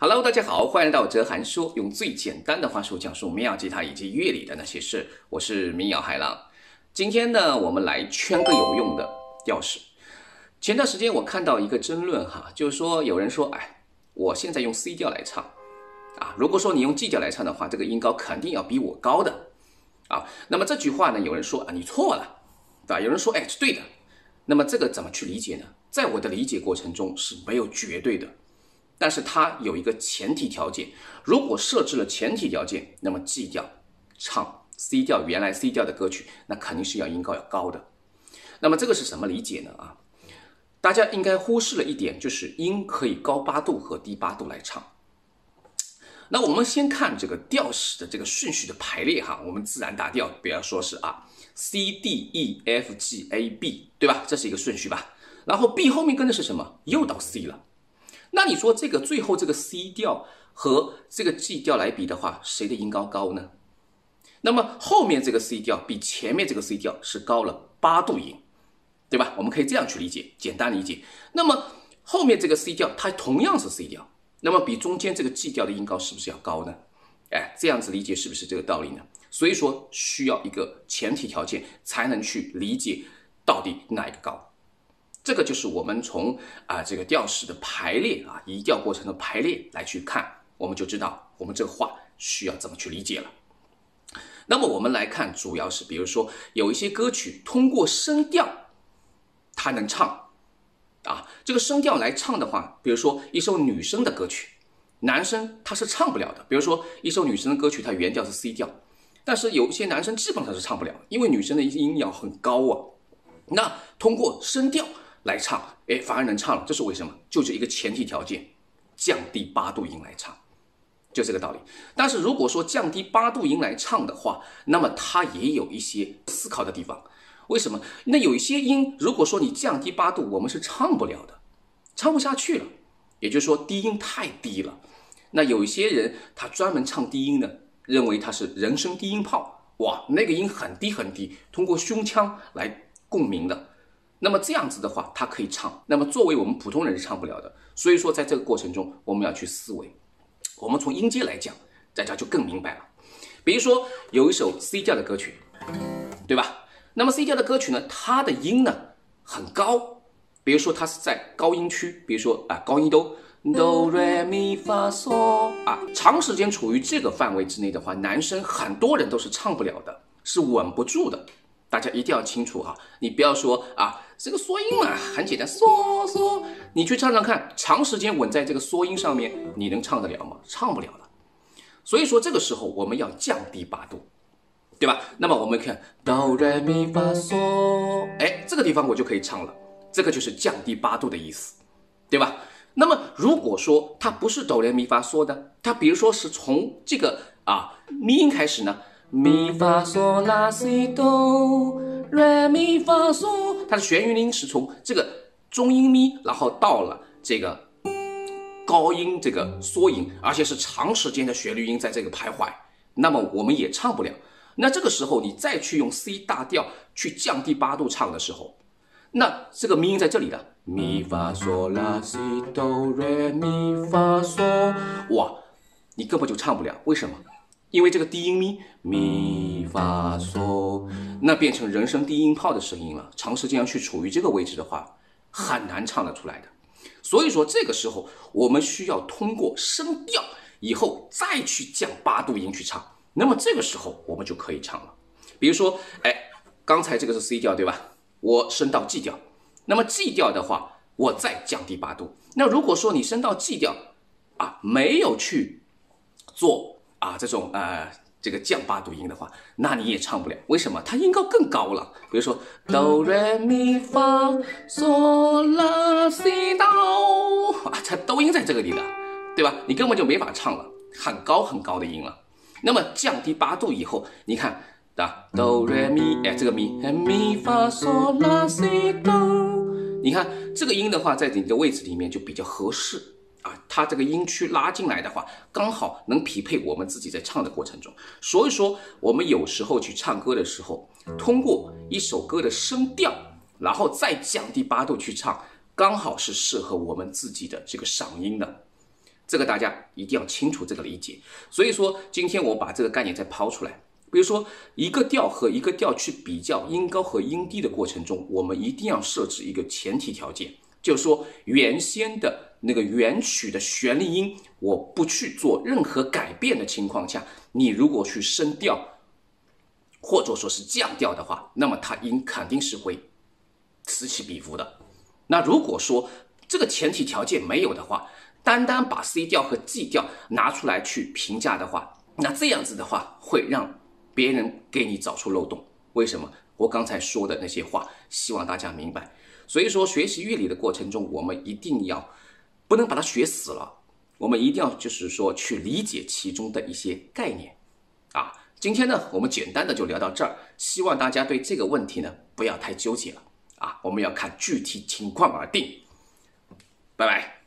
Hello，大家好，欢迎来到哲涵说，用最简单的话术讲述民谣吉他以及乐理的那些事。我是民谣海浪。今天呢，我们来圈个有用的调式。前段时间我看到一个争论哈，就是说有人说，哎，我现在用 C 调来唱啊，如果说你用 G 调来唱的话，这个音高肯定要比我高的啊。那么这句话呢，有人说啊，你错了，对吧？有人说，哎，是对的。那么这个怎么去理解呢？在我的理解过程中是没有绝对的，但是它有一个前提条件。如果设置了前提条件，那么 G 调唱 C 调原来 C 调的歌曲，那肯定是要音高要高的。那么这个是什么理解呢？啊？大家应该忽视了一点，就是音可以高八度和低八度来唱。那我们先看这个调式的这个顺序的排列哈，我们自然大调，比方说是啊 C D E F G A B，对吧？这是一个顺序吧。然后 B 后面跟的是什么？又到 C 了。那你说这个最后这个 C 调和这个 G 调来比的话，谁的音高高呢？那么后面这个 C 调比前面这个 C 调是高了八度音。对吧？我们可以这样去理解，简单理解。那么后面这个 C 调它同样是 C 调，那么比中间这个 G 调的音高是不是要高呢？哎，这样子理解是不是这个道理呢？所以说需要一个前提条件才能去理解到底哪一个高。这个就是我们从啊这个调式的排列啊移调过程的排列来去看，我们就知道我们这个话需要怎么去理解了。那么我们来看，主要是比如说有一些歌曲通过声调。他能唱，啊，这个声调来唱的话，比如说一首女生的歌曲，男生他是唱不了的。比如说一首女生的歌曲，它原调是 C 调，但是有一些男生基本上是唱不了，因为女生的音要很高啊。那通过声调来唱，哎，反而能唱了，这是为什么？就是一个前提条件，降低八度音来唱，就这个道理。但是如果说降低八度音来唱的话，那么它也有一些思考的地方。为什么？那有一些音，如果说你降低八度，我们是唱不了的，唱不下去了。也就是说，低音太低了。那有一些人他专门唱低音的，认为他是人声低音炮，哇，那个音很低很低，通过胸腔来共鸣的。那么这样子的话，他可以唱。那么作为我们普通人是唱不了的。所以说，在这个过程中，我们要去思维。我们从音阶来讲，大家就更明白了。比如说有一首 C 调的歌曲，对吧？那么 C 调的歌曲呢，它的音呢很高，比如说它是在高音区，比如说啊高音哆哆来咪发嗦啊，长时间处于这个范围之内的话，男生很多人都是唱不了的，是稳不住的。大家一定要清楚哈，你不要说啊这个缩音嘛，很简单，嗦嗦，你去唱唱看，长时间稳在这个缩音上面，你能唱得了吗？唱不了的。所以说这个时候我们要降低八度。对吧？那么我们看哆来咪发嗦，哎，这个地方我就可以唱了。这个就是降低八度的意思，对吧？那么如果说它不是哆来咪发嗦的，它比如说是从这个啊咪音开始呢，咪发嗦拉西哆瑞咪发嗦，它的弦韵音是从这个中音咪，然后到了这个高音这个缩音，而且是长时间的旋律音在这个徘徊，那么我们也唱不了。那这个时候，你再去用 C 大调去降低八度唱的时候，那这个咪音在这里的咪发嗦拉西哆瑞咪发嗦，哇，你根本就唱不了。为什么？因为这个低音咪咪发嗦，那变成人声低音炮的声音了。长时间要去处于这个位置的话，很难唱得出来的。所以说，这个时候我们需要通过升调以后再去降八度音去唱。那么这个时候我们就可以唱了，比如说，哎，刚才这个是 C 调对吧？我升到 G 调，那么 G 调的话，我再降低八度。那如果说你升到 G 调，啊，没有去做啊这种呃这个降八度音的话，那你也唱不了。为什么？它音高更高了。比如说哆来咪发嗦拉西哆，啊，它哆音在这个里的，对吧？你根本就没法唱了，很高很高的音了。那么降低八度以后，你看，哒哆来咪，哎，这个咪，咪发嗦拉西哆，你看这个音的话，在你的位置里面就比较合适。它这个音区拉进来的话，刚好能匹配我们自己在唱的过程中。所以说，我们有时候去唱歌的时候，通过一首歌的声调，然后再降低八度去唱，刚好是适合我们自己的这个嗓音的。这个大家一定要清楚这个理解。所以说，今天我把这个概念再抛出来，比如说一个调和一个调去比较音高和音低的过程中，我们一定要设置一个前提条件，就说原先的那个原曲的旋律音，我不去做任何改变的情况下，你如果去升调或者说是降调的话，那么它音肯定是会此起彼伏的。那如果说这个前提条件没有的话，单单把 C 调和 G 调拿出来去评价的话，那这样子的话会让别人给你找出漏洞。为什么？我刚才说的那些话，希望大家明白。所以说，学习乐理的过程中，我们一定要不能把它学死了，我们一定要就是说去理解其中的一些概念啊。今天呢，我们简单的就聊到这儿，希望大家对这个问题呢不要太纠结了啊。我们要看具体情况而定。拜拜。